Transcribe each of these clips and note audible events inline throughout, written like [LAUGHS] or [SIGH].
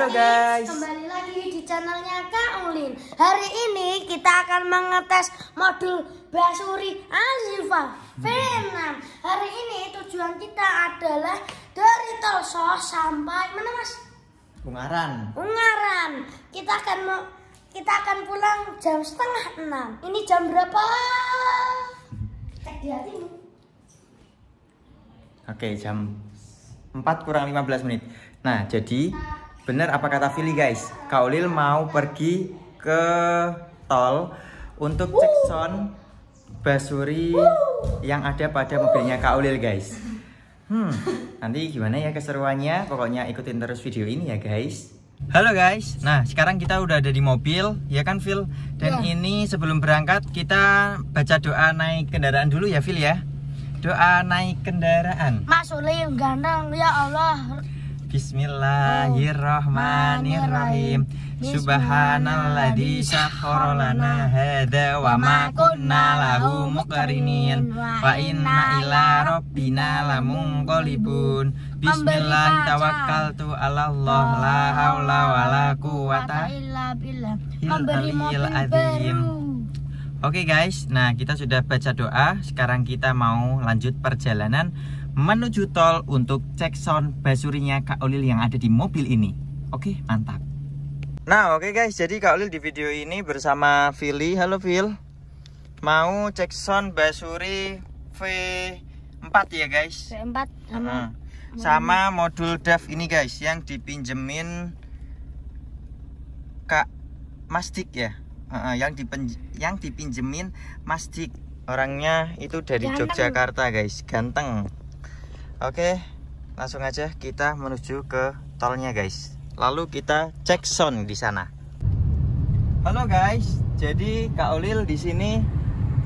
Halo guys. Kembali lagi di channelnya Kak Ulin. Hari ini kita akan mengetes modul Basuri Azifa V6. Hari ini tujuan kita adalah dari Telso sampai mana Mas? Ungaran. Ungaran. Kita akan mau kita akan pulang jam setengah enam. Ini jam berapa? Cek di hatimu. Oke, jam 4 kurang 15 menit. Nah, jadi benar apa kata Vili guys? Kaulil mau pergi ke tol untuk cek sound basuri yang ada pada mobilnya Kaulil guys. Hmm, nanti gimana ya keseruannya? Pokoknya ikutin terus video ini ya guys. Halo guys, nah sekarang kita udah ada di mobil, ya kan Phil? Dan Ya. ini sebelum berangkat kita baca doa naik kendaraan dulu ya Phil ya. Doa naik kendaraan. Mas Ulin ganteng ya Allah. Bismillahirrahmanirrahim. Subhanalladzi sakhkhara lana hadza wa ma kunna lahu muqrinin wa inna ila rabbina lamunqalibun. Bismillah tawakkaltu 'ala Allah la haula wala quwata illa billah. azim. Oke guys, nah kita sudah baca doa. Sekarang kita mau lanjut perjalanan menuju tol untuk cek sound basurinya Kak Olil yang ada di mobil ini. Oke, mantap. Nah, oke guys, jadi Kak Olil di video ini bersama Vili. Halo Vil. Mau cek sound basuri V4 ya guys. V4 sama Nah, sama modul DAV ini guys yang dipinjemin Kak Mastik ya. Heeh, yang dipen yang dipinjemin Mastik. Orangnya itu dari Ganteng. Yogyakarta guys, ganteng. Oke, langsung aja kita menuju ke tolnya guys. Lalu kita cek sound di sana. Halo guys, jadi Kak Olil di sini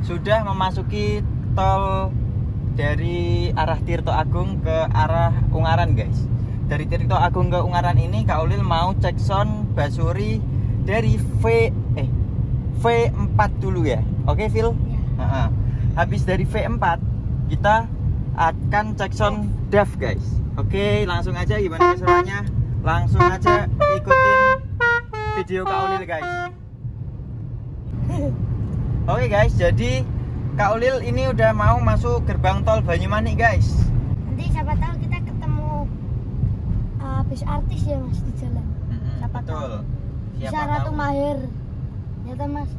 sudah memasuki tol dari arah Tirto Agung ke arah Ungaran guys. Dari Tirto Agung ke Ungaran ini Kak Ulil mau cek sound Basuri dari V eh V4 dulu ya. Oke Phil? Ya. Heeh. Habis dari V4 kita akan cek sound DAV guys. Oke, langsung aja gimana keseruannya? Langsung aja ikutin video Kak Ulil guys. Oke guys, jadi Kak Ulil ini udah mau masuk gerbang tol Banyumanik guys. Nanti siapa tahu kita ketemu uh, bis artis ya Mas di jalan. Siapa Betul. tahu. Siapa Bisa Ratu tahu. Mahir. Ya kan Mas?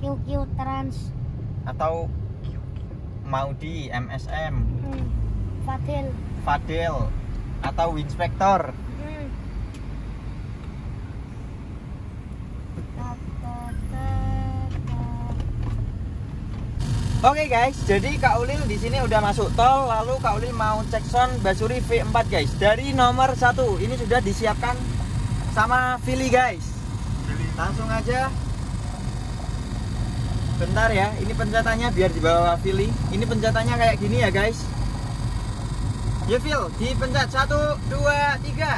QQ Trans. Atau Maudi, MSM, Hmm. Fadil. Fadel, atau Winspector. Hmm. Oke guys, jadi Kak Ulil di sini udah masuk tol, lalu Kak Ulil mau cek sound Basuri V4 guys. Dari nomor satu, ini sudah disiapkan sama Vili guys. Langsung aja. Bentar ya, ini pencetannya biar dibawa Vili. Ini pencetannya kayak gini ya guys. Ya Phil, dipencet satu, dua, tiga.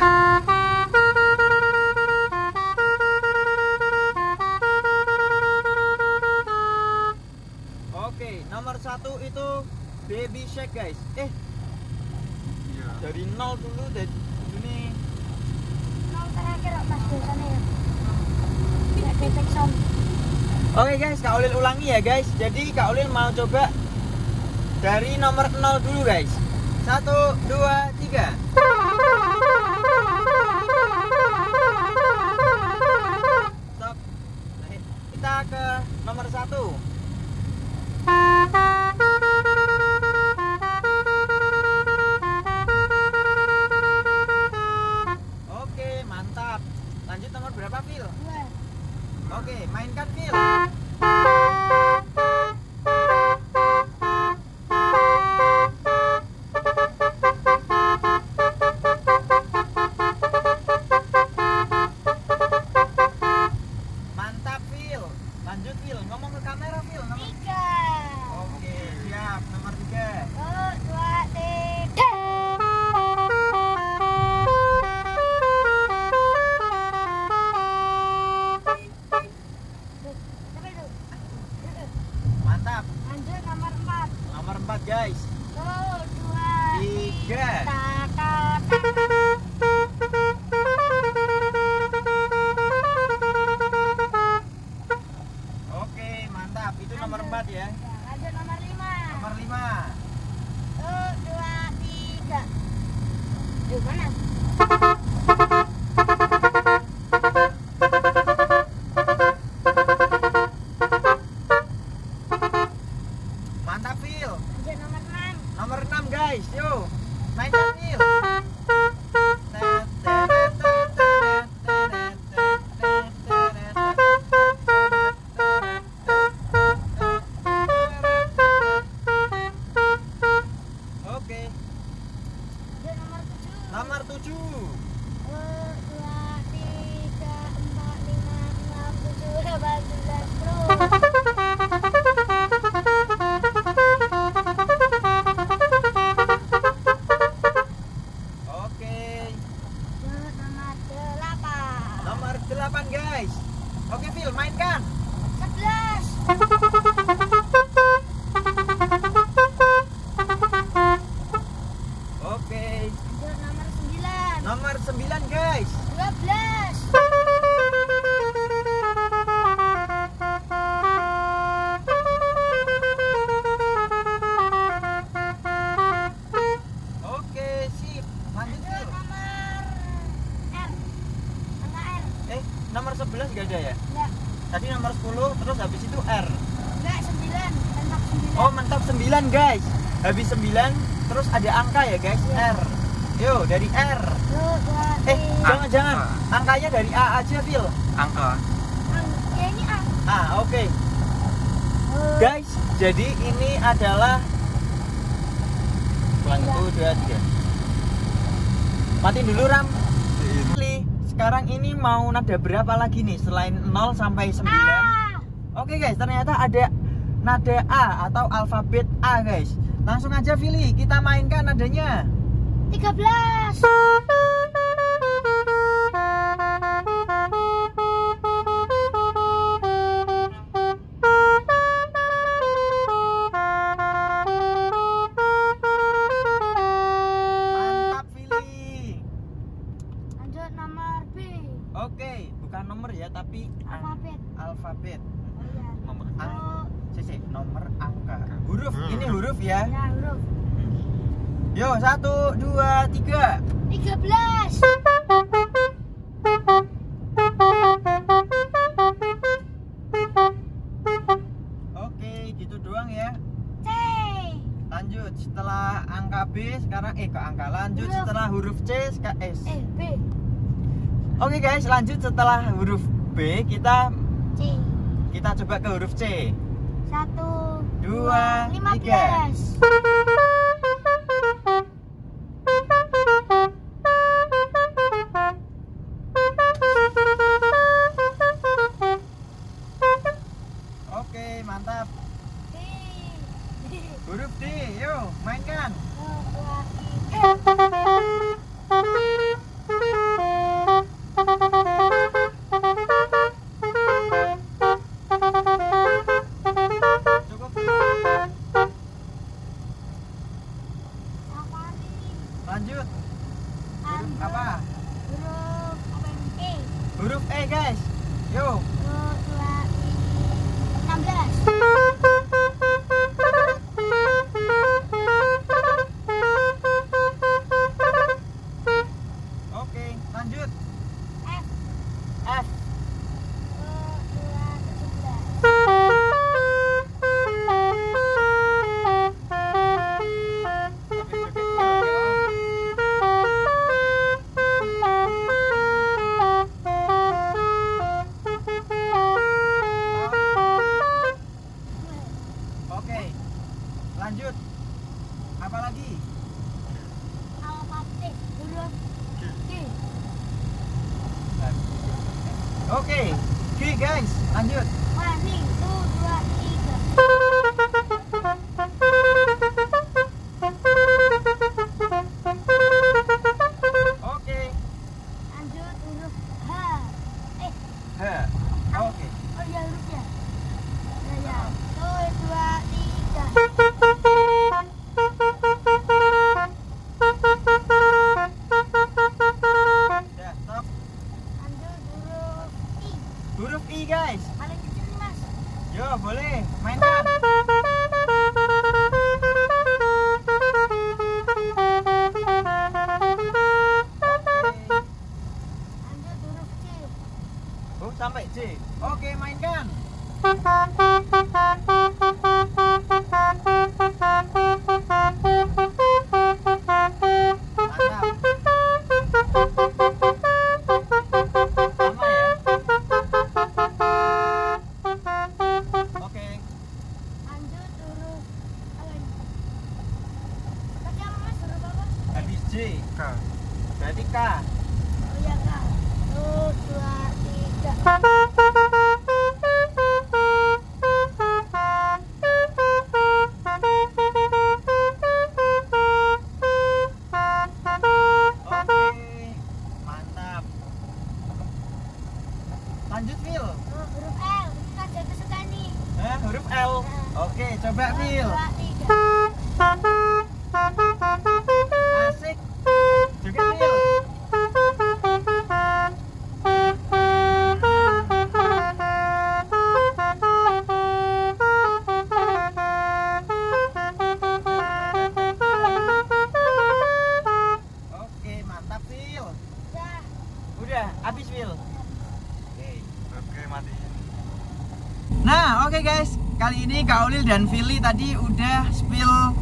Oke, nomor satu itu baby shake guys. Eh, dari nol dulu dari ini. Nol terakhir Mas biasanya ya. Tidak detek sound. Oke okay guys, Kak Ulil ulangi ya guys. Jadi Kak Ulil mau coba dari nomor 0 dulu guys. 1 2 3. Stop. Nah, kita ke nomor 1. lanjut Wil ngomong ke kamera Wil nomor tiga. Oke siap. Nomor tiga. Oh. nada berapa lagi nih selain 0 sampai 9? Ah. Oke guys, ternyata ada nada A atau alfabet A guys. Langsung aja pilih, kita mainkan nadanya. 13. Yo, satu, dua, tiga. Tiga belas. Oke, gitu doang ya. C. Lanjut setelah angka B sekarang eh ke angka lanjut huruf. setelah huruf C ke eh, S. Eh, B. Oke guys, lanjut setelah huruf B kita C. Kita coba ke huruf C. Satu, dua, lima tiga. belas. Dan Vili tadi udah spill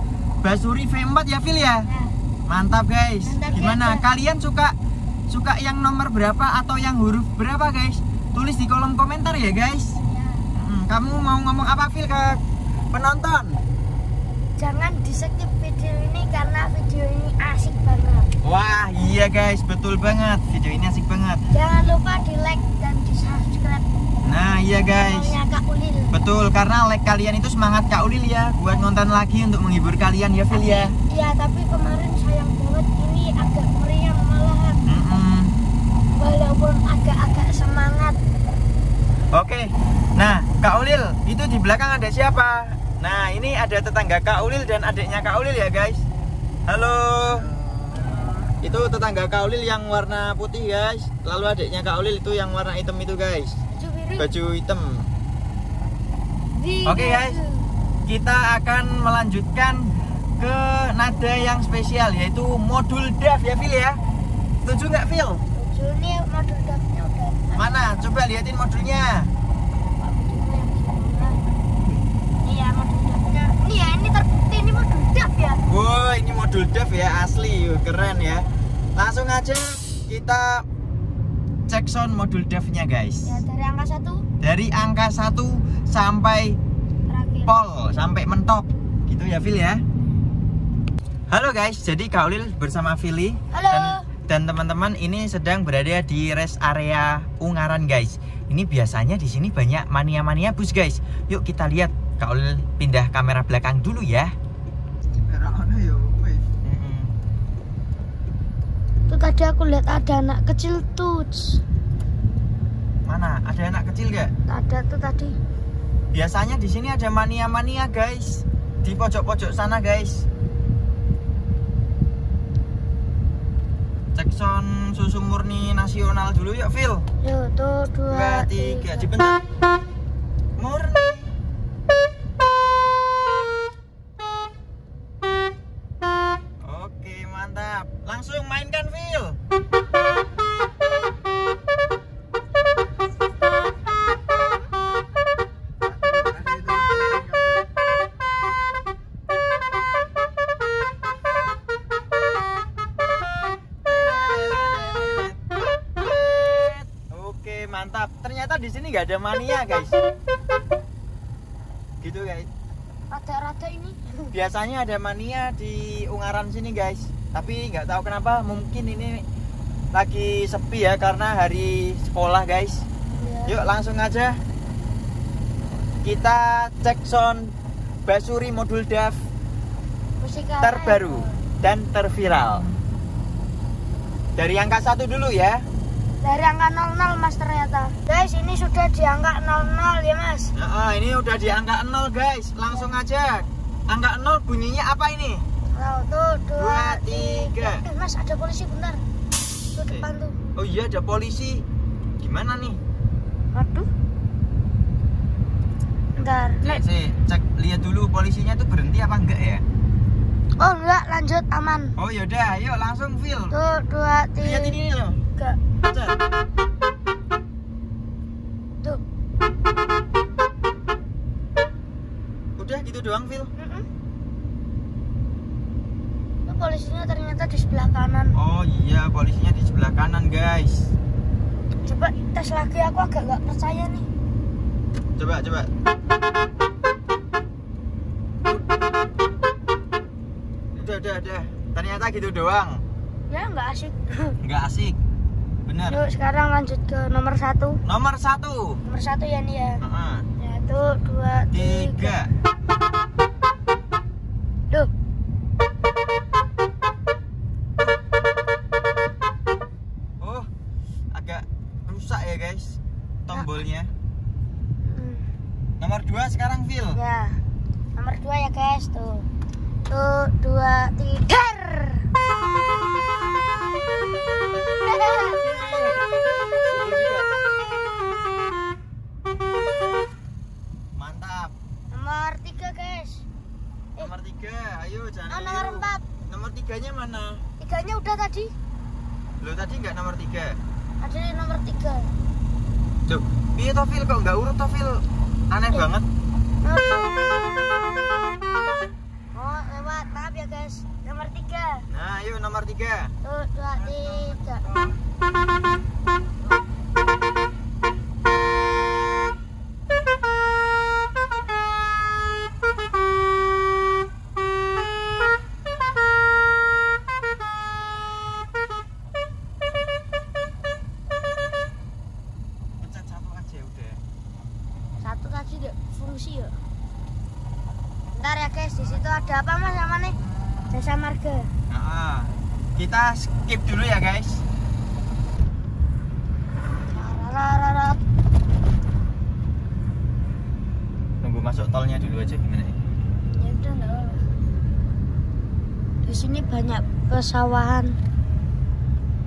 Basuri V4 ya, Vil ya? Nah, Mantap guys. Mantap, Gimana? ya. Kalian suka suka yang nomor berapa atau yang huruf berapa, guys? Tulis di kolom komentar ya, guys. ya. Hmm, kamu mau ngomong apa, Vil ke penonton? Jangan di skip video ini karena video ini asik banget. Wah, iya guys, betul banget. Video ini asik banget. Jangan lupa di like dan di subscribe Nah, iya guys. Betul, karena like kalian itu semangat Kak Ulil ya buat nonton lagi untuk menghibur kalian ya, Vil ya. Iya, tapi kemarin sayang banget ini agak meriang malahan. Mm-mm. Walaupun agak-agak semangat. Oke, nah Kak Ulil itu di belakang ada siapa? Nah ini ada tetangga Kak Ulil dan adiknya Kak Ulil ya guys. Halo. Itu tetangga Kak Ulil yang warna putih guys. Lalu adiknya Kak Ulil itu yang warna hitam itu guys. Baju hitam. Oke, guys. Kita akan melanjutkan ke nada yang spesial yaitu modul DAF ya Phil ya. Setuju nggak Phil? Baju ini modul dapnya udah. Mana? Coba liatin modulnya. Ini ya modul dapnya. Ini ya ini terbukti ini modul dap ya. Wow, ini modul dev ya asli, keren ya. Langsung aja kita cek sound modul devnya guys. Ya dari angka satu Dari angka 1 sampai terakhir. pol, sampai mentok. Gitu ya, Phil ya. Halo guys, jadi Kak Ulil bersama Philly Halo. dan dan teman-teman ini sedang berada di rest area Ungaran guys. Ini biasanya di sini banyak mania-mania bus guys. Yuk kita lihat. Kak Ulil pindah kamera belakang dulu ya. Ya. Tuh tadi aku lihat ada anak kecil tuh. Mana? Ada anak kecil gak? Ada tuh tadi. Biasanya di sini ada mania-mania guys di pojok-pojok sana guys. Cek sound susu murni nasional dulu yuk Phil. Tuh Dua, tiga. dibentuk. Murni. Oke mantap. Langsung mainkan Phil. Oke mantap. Ternyata di sini nggak ada mania guys. Gitu guys. Rada-rada ini. Biasanya ada mania di Ungaran sini guys. Tapi nggak tahu kenapa mungkin ini lagi sepi ya karena hari sekolah guys. Ya. Yuk langsung aja kita cek sound Basuri modul DAF terbaru dan terviral. Dari angka satu dulu ya. Dari angka 00 mas ternyata. Guys ini sudah di angka 00 ya mas. Nah, ini udah di angka 0 guys. Langsung aja. Angka 0 bunyinya apa ini? Satu, dua, tiga. Eh mas ada polisi bentar. Tuh depan tuh. Oh iya ada polisi. Gimana nih? Waduh. Bentar. Cek, cek, cek lihat dulu polisinya tuh berhenti apa enggak ya? Oh enggak lanjut aman. Oh yaudah, yuk langsung Phil. Tuh dua, Lihat tiga. ini loh. Tuh. Udah gitu doang Phil. Mm-mm. Tuh polisinya ternyata di sebelah kanan. Oh iya, polisinya di sebelah kanan guys. Coba tes lagi aku agak nggak percaya nih. Coba, coba. Udah, udah, udah. Ternyata gitu doang. Ya nggak asik. [LAUGHS] nggak asik bener Yuk sekarang lanjut ke nomor satu. nomor satu Nomor satu ya nih ya. Heeh. Satu, dua, tiga. tiga Duh. oh agak rusak ya guys tombolnya Hmm. nomor dua sekarang Phil Ya. Nomor dua ya guys tuh. Tuh, dua, tiga. mantap Nomor tiga guys. nomor tiga ayo jangan Oh, nomor keliru. empat. nomor tiganya mana Tiganya udah tadi. lo tadi nggak nomor tiga Ada di nomor tiga. Duh, piye to Phil kok nggak urut to Phil aneh Eh. banget Oh lewat maaf ya guys. Nomor tiga. nah ayo nomor tiga Tuh, dua, tiga. pencet satu aja udah Satu tadi deh fungsi ya. Ntar ya guys, di situ ada apa mas sama nih? Jasa marga. nah, kita skip dulu ya guys Rarararat. nunggu masuk tolnya dulu aja gimana ya? Ya udah. Di sini banyak pesawahan.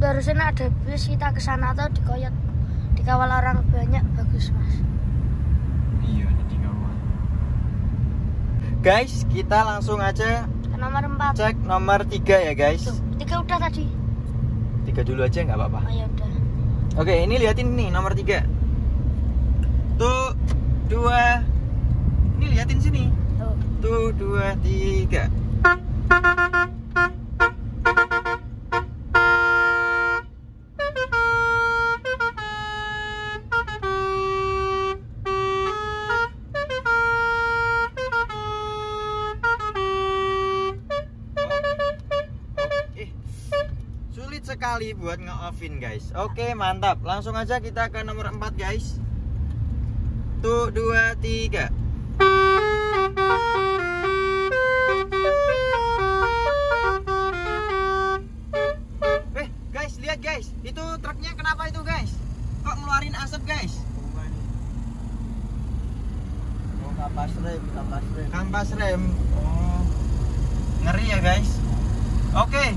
Dari sini ada bis kita ke sana atau dikoyot dikawal orang banyak bagus mas. iya jadi kawan guys kita langsung aja Ke nomor empat. cek nomor tiga ya guys Tuh, tiga udah tadi. tiga dulu aja nggak apa-apa Oh ya udah. Oke, ini liatin nih nomor tiga. Tuh, dua. Ini liatin sini. Tuh. Tuh, dua, tiga. Nge-offin guys. Oke mantap. Langsung aja kita ke nomor 4 guys. Tuh dua tiga. Eh guys lihat guys. Itu truknya kenapa itu guys? Kok ngeluarin asap guys? Oh, kampas rem, kampas rem. Kampas rem. Oh Ngeri ya guys? Oke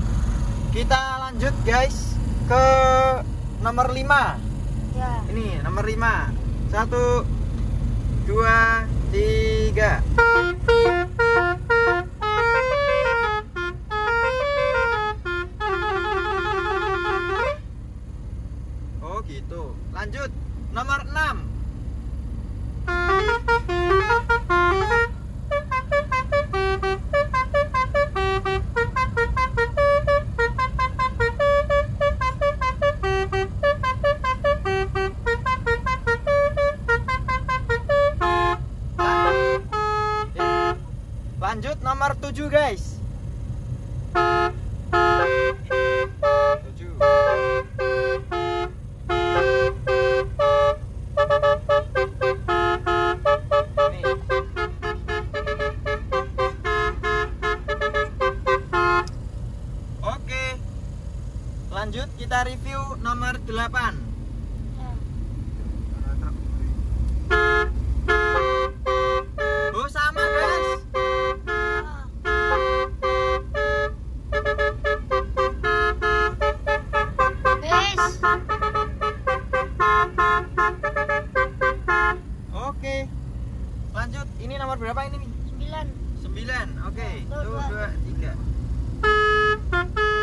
Kita lanjut guys Ke nomor 5 Ya. Ini nomor 5 Satu Dua Tiga. Oh gitu. Lanjut. Nomor 6 Lanjut nomor 7 guys. 7. Nih. Oke. Lanjut kita review nomor 8. Ya. Oh sama guys. Bis. Oke. Lanjut. Ini nomor berapa ini? Mi? Sembilan. 9. Oke. Tuh, dua. 2 3.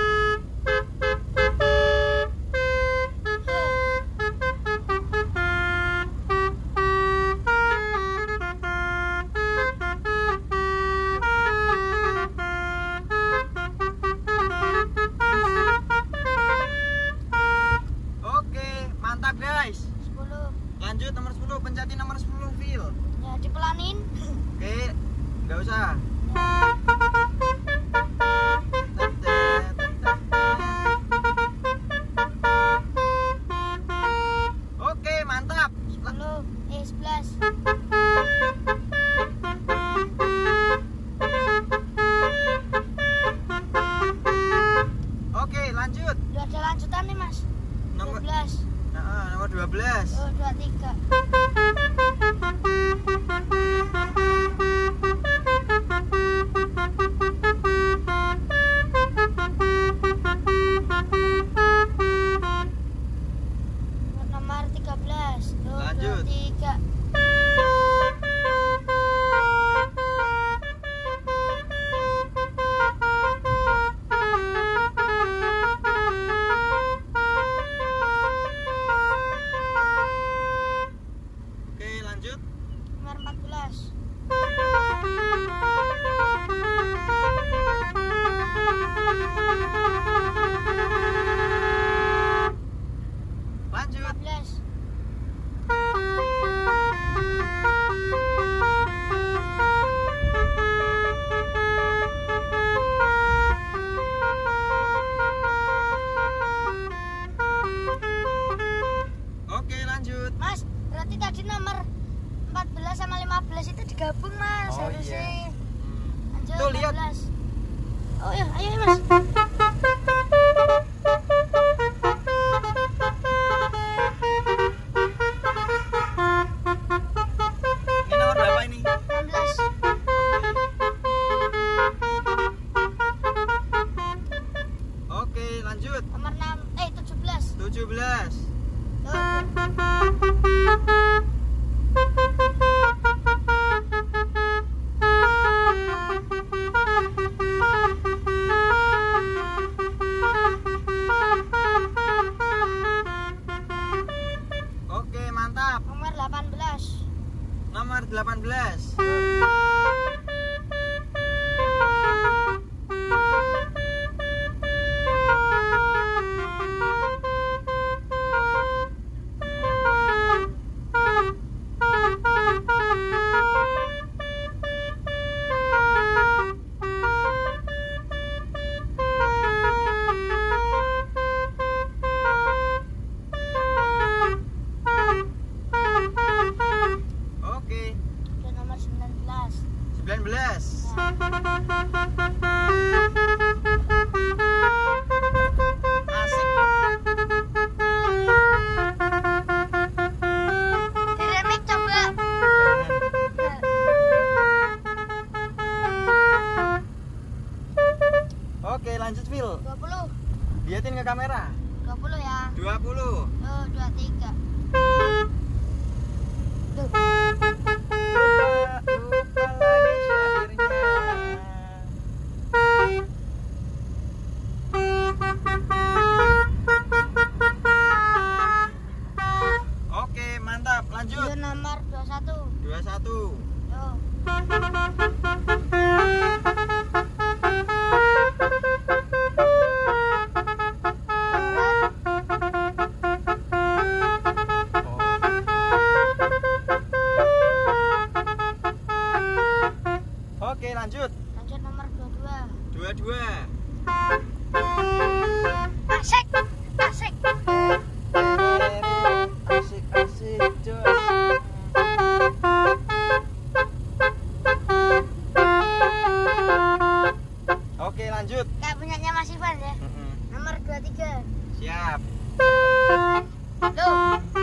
Nomor 23. Siap. Tuh.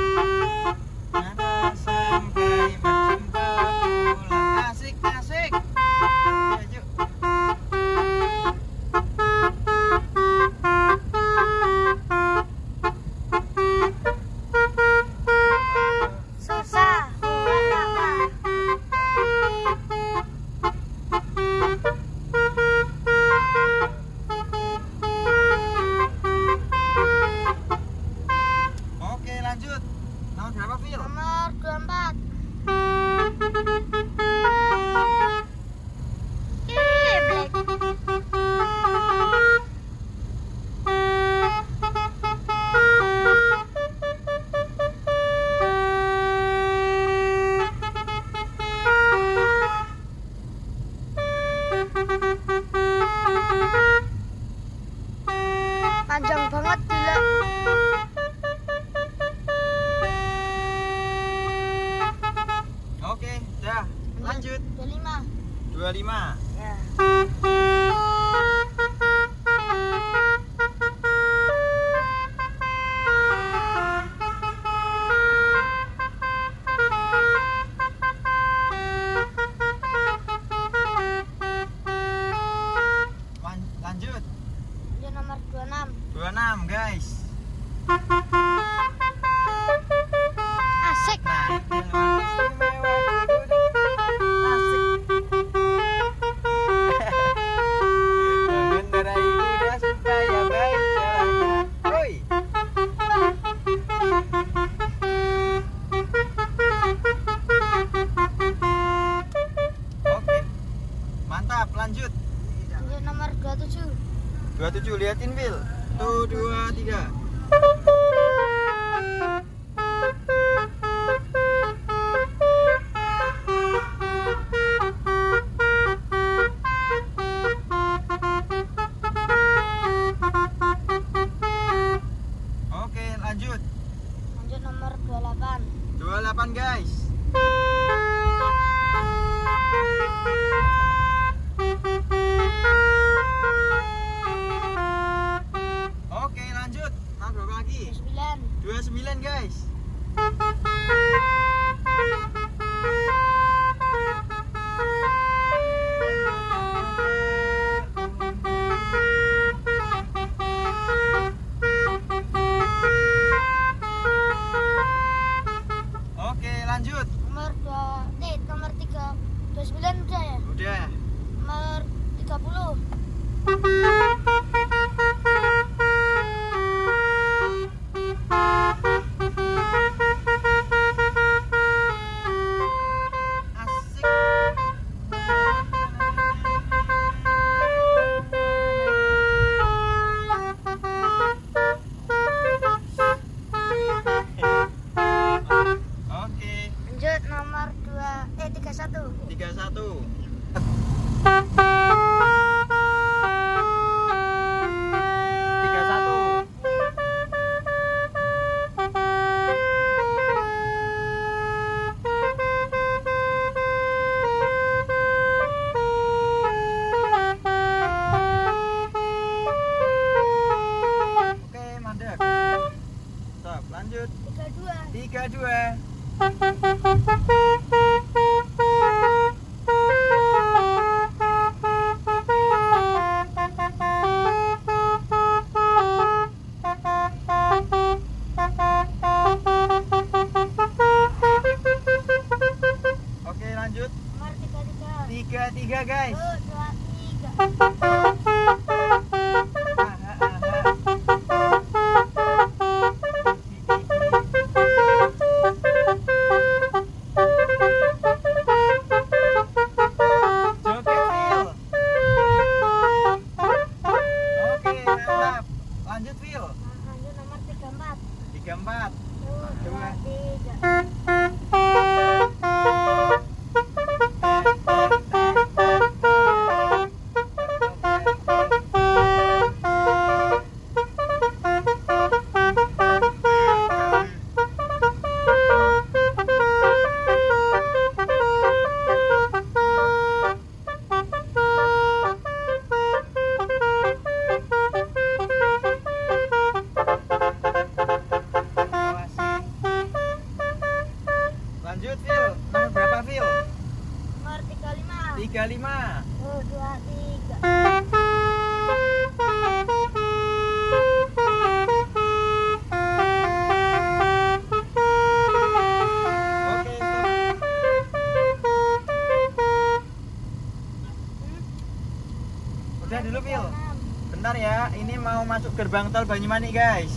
gerbang tol Banyumanik guys.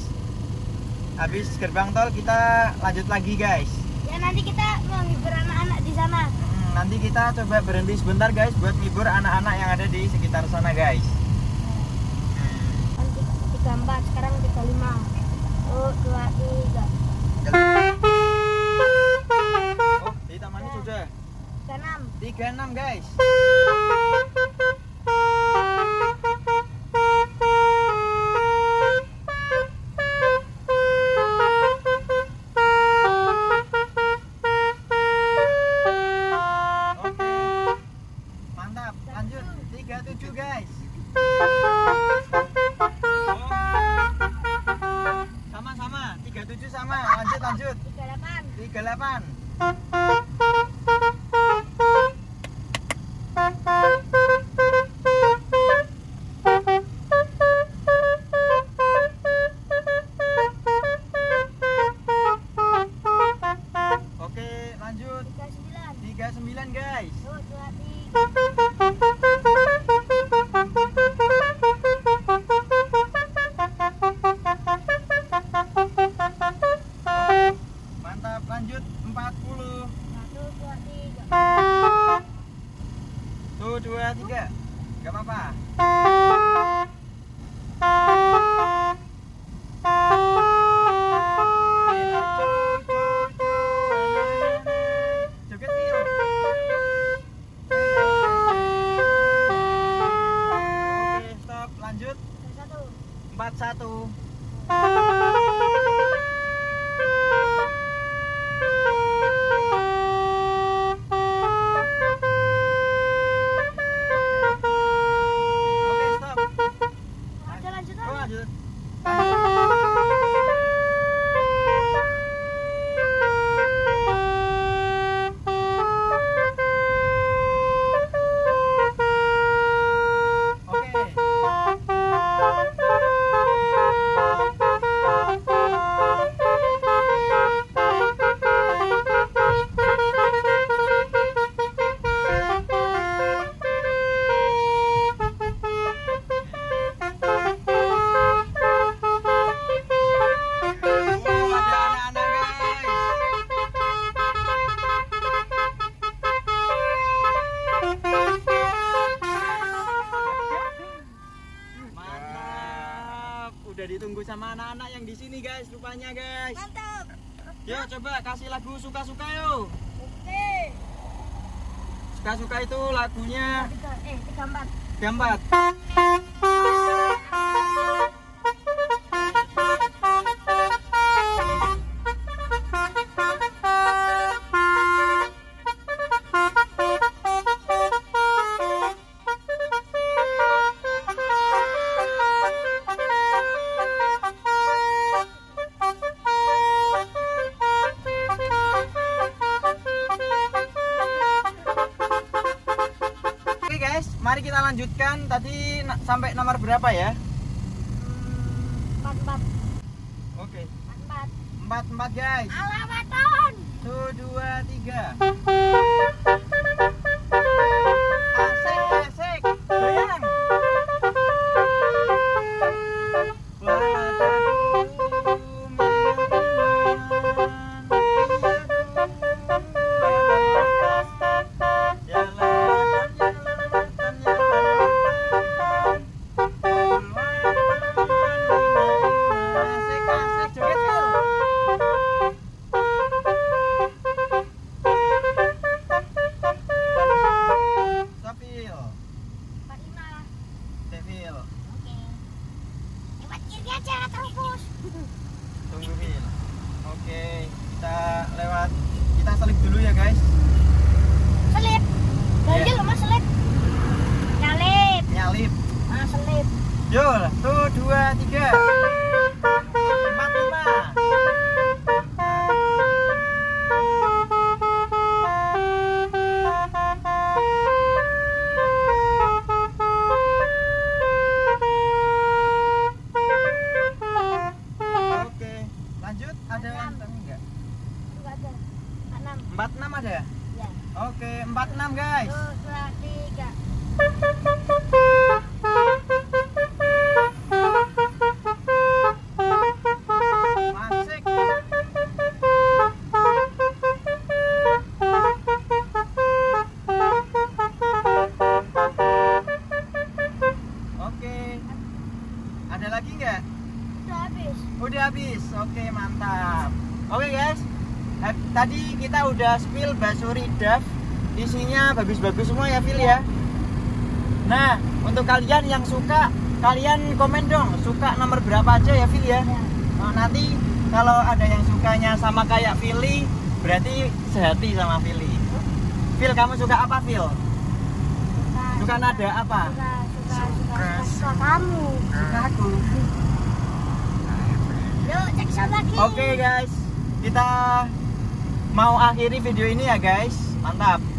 Habis gerbang tol kita lanjut lagi guys. Ya nanti kita menghibur anak-anak di sana. Hmm, nanti kita coba berhenti sebentar guys buat hibur anak-anak yang ada di sekitar sana guys. 34 sekarang 35 oh 23 oh di tamannya ya. sudah 36 36 guys. 37 guys. Sama-sama 37 sama. Lanjut lanjut. 38 38 coba kasih lagu suka-suka yo. Oke. Suka-suka itu lagunya Tiga, eh, tiga empat. gambar. Oke Tadi kita udah spill basuri Daf. Isinya bagus-bagus semua ya, Phil ya. Nah, untuk kalian yang suka, kalian komen dong, suka nomor berapa aja ya, Phil ya. Ya. Nah, nanti kalau ada yang sukanya sama kayak Philly, berarti sehati sama Philly. Phil, kamu suka apa, Phil? Suka. Suka nada apa? Suka, suka, suka, suka kamu. Suka aku. Oke, guys. Kita mau akhiri video ini ya, guys. Mantap.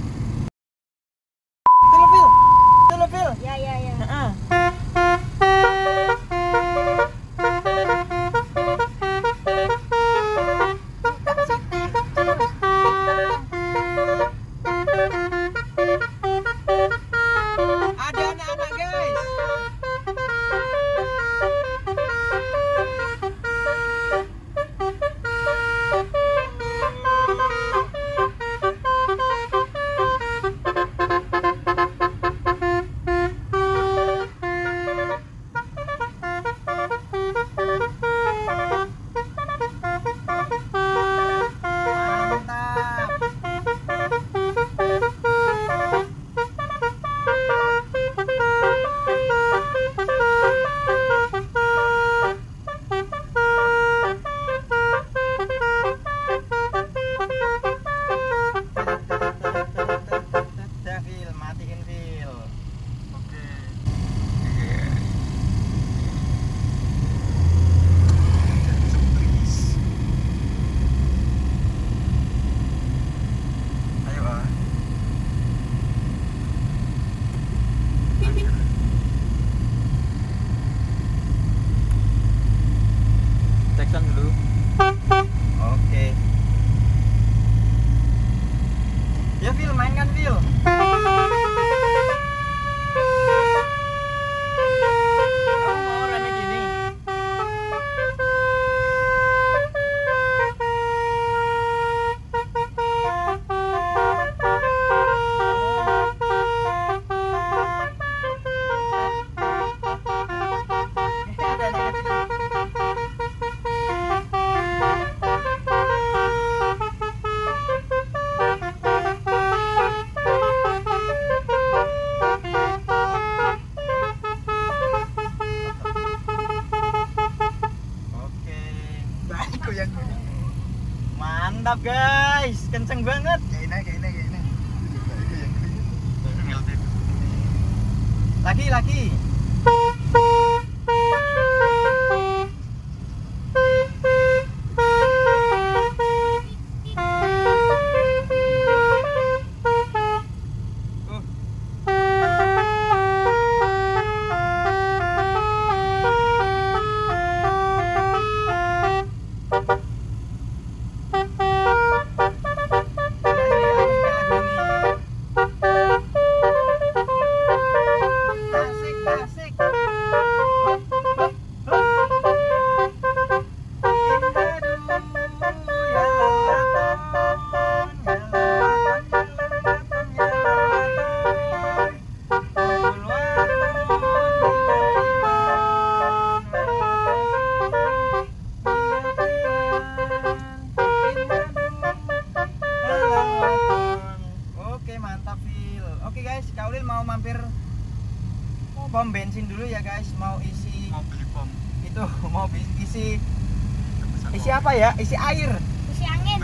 ya isi air. Isi angin.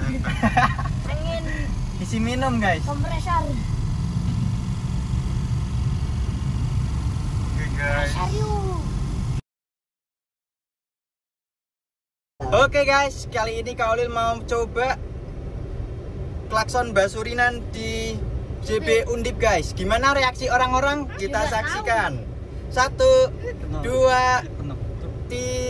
[LAUGHS] Angin. Isi minum guys. Kompresor. Oke okay guys, kali ini Kak mau coba klakson basurinan di JB Undip. Guys. Gimana reaksi orang-orang? Kita saksikan. Satu, dua, tiga.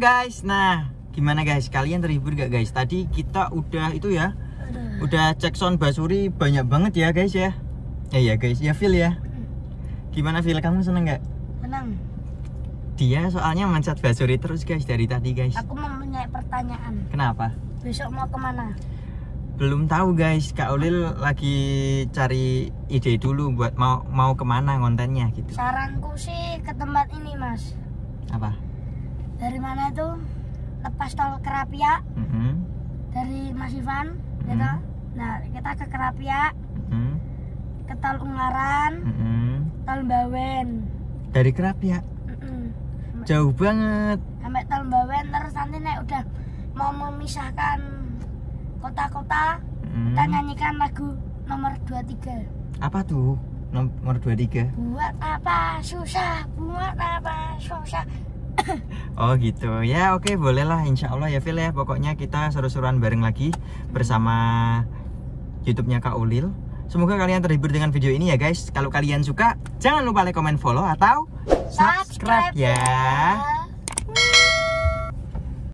Guys, nah gimana guys? Kalian terhibur gak guys? Tadi kita udah itu ya, Aduh. udah cek sound Basuri banyak banget ya guys ya. Ya ya guys, ya feel ya. Gimana feel kamu seneng gak? Tenang, Dia soalnya mancat Basuri terus guys dari tadi guys. aku mempunyai pertanyaan. Kenapa? Besok mau ke mana? Belum tahu guys, Kak Ulil lagi cari ide dulu buat mau mau ke mana kontennya gitu. Saranku sih ke tempat ini mas. Dari mana itu? Lepas tol Kerapia Mhm, dari Mas Ivan, gitu. Hmm. Nah kita ke Kerapia, mhm, ke tol Ungaran, mhm. tol Bawen. Dari kerap ya, Mm-mm. jauh banget. Sampai tol Bawen terus nanti nek udah mau memisahkan kota-kota, Mhm. kita nyanyikan lagu nomor 23. Apa tuh? Nomor 23. Buat apa susah, buat apa susah. Oh gitu. Ya oke boleh lah insya Allah ya Phil ya. Pokoknya kita seru-seruan bareng lagi bersama YouTube-nya Kak Ulil. Semoga kalian terhibur dengan video ini ya guys. Kalau kalian suka jangan lupa like, comment, follow atau subscribe ya